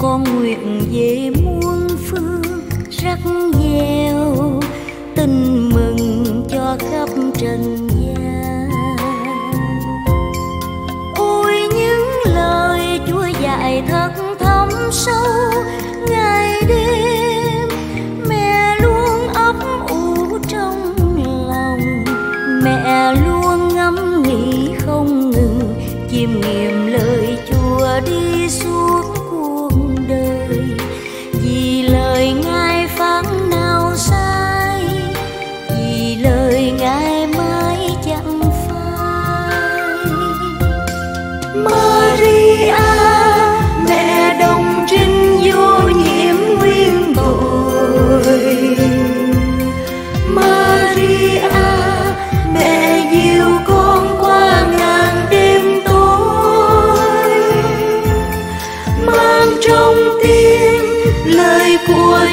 con nguyện về muôn phương rắc gieo tin mừng cho khắp trần gian. Ôi, những lời chúa dạy thật thấm sâu, ngày đêm mẹ luôn ấp ủ trong lòng. Mẹ luôn ngẫm nghĩ không ngừng, chiêm nghiệm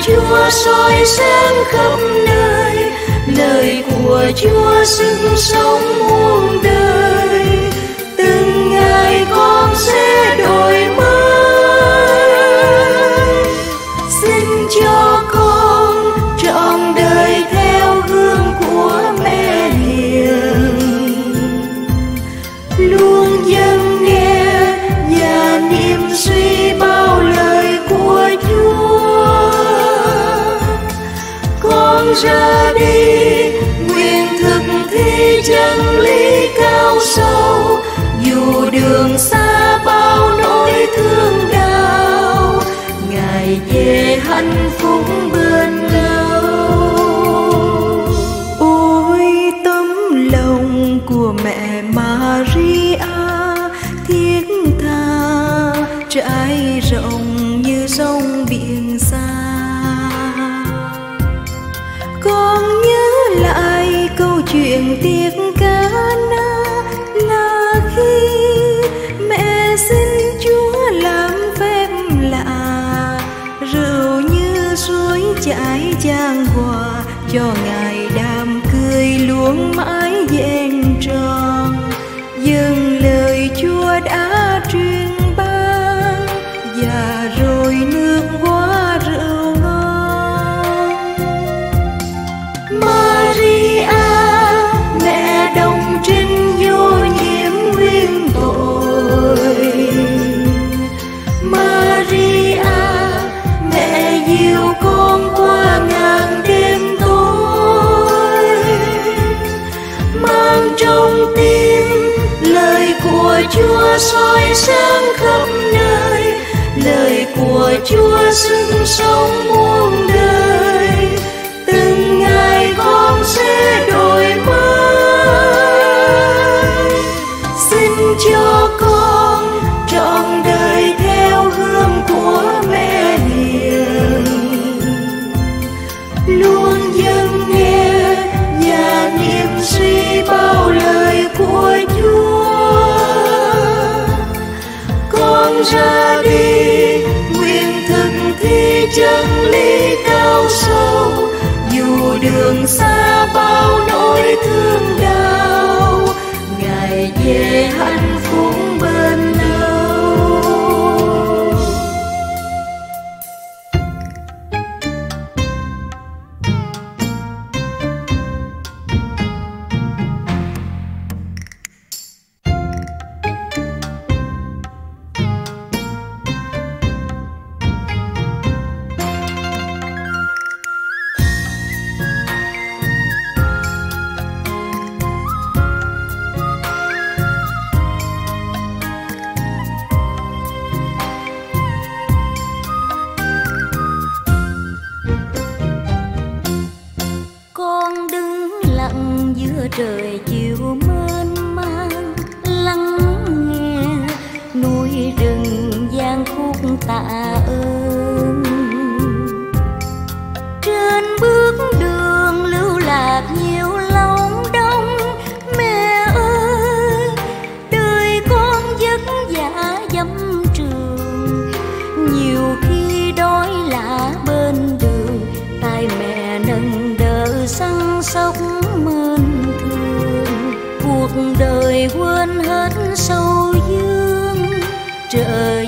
Chúa soi sáng khắp nơi lời của Chúa sức sống muôn đời. Từng ngày con sẽ con ra đi, nguyện thực thi chân lý cao sâu, dù đường xa bao nỗi thương đau, ngài về hạnh phúc bên trái trang hòa cho ngài đam cười luôn mãi dẹn tròn. Dâng lời Chúa đã truyền ban, và rồi nước quá rượu ngon. Maria, mẹ đồng trinh vô nhiễm nguyên tội. Maria tim lời của Chúa soi sáng khắp nơi. Lời của Chúa sức sống muôn đời. Con ra đi. Nguyện thực thi chân lý cao sâu, dù đường xa bao nỗi thương đau, ngài về hạnh phúc trời chiều mênh mang, lắng nghe núi rừng gian khúc tạ ơn. Trên bước đường lưu lạc nhiều lòng đông, mẹ ơi, đời con vất vả dẫm trường. Nhiều khi đói lạ bên đường tay mẹ nâng đỡ săn sóc mưa đời quên hết sâu dương trời.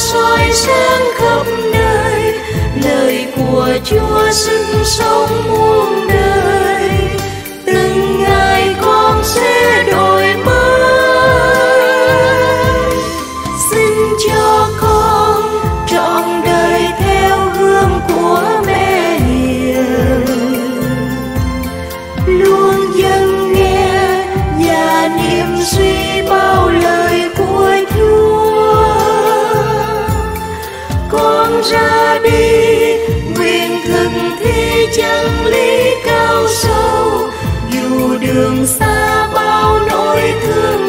Soi sáng khắp nơi lời của Chúa sức sống muôn chẳng chân lý cao sâu dù đường xa bao nỗi thương.